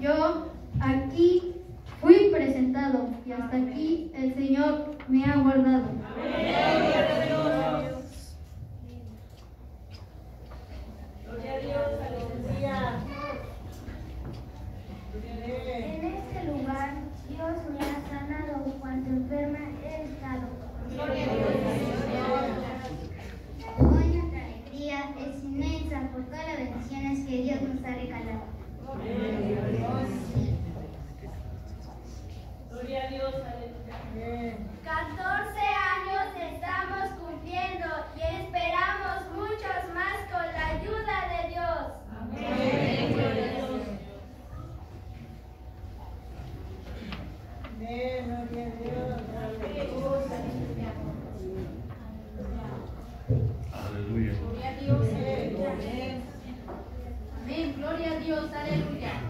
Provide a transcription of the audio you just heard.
Yo aquí fui presentado y hasta aquí el Señor me ha guardado. Gloria a Dios, aleluya. En este lugar Dios me ha sanado cuando enferma he estado. Hoy nuestra alegría es inmensa por todas las bendiciones que Dios nos ha regalado. Gloria a Dios, aleluya. 14 años estamos cumpliendo y esperamos muchos más con la ayuda de Dios. Amén. Gloria a Dios. Amén, gloria a Dios. Aleluya. Gloria a Dios. Amén. Amén. Gloria a Dios, aleluya.